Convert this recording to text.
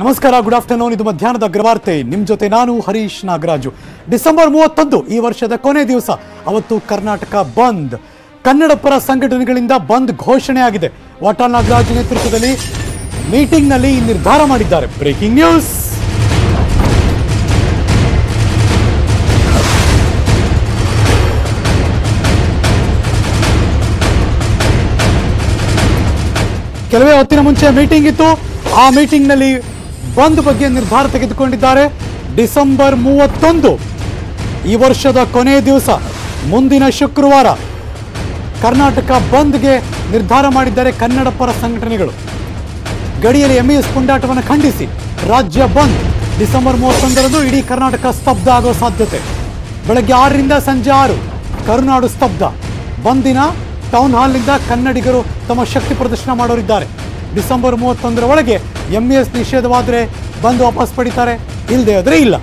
ನಮಸ್ಕಾರ good afternoon ಇದು ಮಧ್ಯಾಹ್ನದ ಅಗ್ರವಾರ್ತೆ. ನಿಮ್ಮ ಜೊತೆ ನಾನು ಹರೀಶ್ ನಾಗರಾಜು. ಡಿಸೆಂಬರ್ ಮೂವತ್ತೊಂದು, ಈ ವರ್ಷದ ಕೊನೆ ದಿವಸ. ಅವತ್ತು ಕರ್ನಾಟಕ ಬಂದ್. ಕನ್ನಡ ಪರ ಸಂಘಟನೆಗಳಿಂದ ಬಂದ್ ಘೋಷಣೆ ಆಗಿದೆ ವಾಟಾಳ್ ನಾಗರಾಜ್ ನೇತೃತ್ವದಲ್ಲಿ ಮೀಟಿಂಗ್ನಲ್ಲಿ ಈ ನಿರ್ಧಾರ ಮಾಡಿದ್ದಾರೆ. Breaking news! ಕೆಲವೇ ಹೊತ್ತಿನ ಮುಂಚೆ ಮೀಟಿಂಗ್ ಇತ್ತು. ಆ ಮೀಟಿಂಗ್ನಲ್ಲಿ ಬಂದ್ ಬಗ್ಗೆ ನಿರ್ಧಾರ ತೆಗೆದುಕೊಂಡಿದ್ದಾರೆ. ಡಿಸೆಂಬರ್ ಮೂವತ್ತೊಂದು, ಈ ವರ್ಷದ ಕೊನೆಯ ದಿವಸ, ಮುಂದಿನ ಶುಕ್ರವಾರ, ಕರ್ನಾಟಕ ಬಂದ್ಗೆ ನಿರ್ಧಾರ ಮಾಡಿದ್ದಾರೆ ಕನ್ನಡ ಪರ ಸಂಘಟನೆಗಳು. ಗಡಿಯಲ್ಲಿ ಎಂಇಎಸ್ ಪುಂಡಾಟವನ್ನು ಖಂಡಿಸಿ, ರಾಜ್ಯ ಬಂದ್ ಡಿಸೆಂಬರ್ ಮೂವತ್ತೊಂದರಂದು ಇಡೀ ಕರ್ನಾಟಕ ಸ್ತಬ್ಧ ಆಗೋ ಸಾಧ್ಯತೆ. ಬೆಳಗ್ಗೆ ಆರರಿಂದ ಸಂಜೆ ಆರು, ಕರುನಾಡು ಸ್ತಬ್ಧ. ಬಂದಿನ ಟೌನ್ ಹಾಲ್ನಿಂದ ಕನ್ನಡಿಗರು ತಮ್ಮ ಶಕ್ತಿ ಪ್ರದರ್ಶನ ಮಾಡೋರಿದ್ದಾರೆ. ಡಿಸೆಂಬರ್ ಮೂವತ್ತೊಂದರ ಒಳಗೆ ಎಂಇಎಸ್ ನಿಷೇಧವಾದರೆ ಬಂದು ವಾಪಸ್ ಪಡಿತಾರೆ. ಇಲ್ಲದೆ ಆದರೆ ಇಲ್ಲ.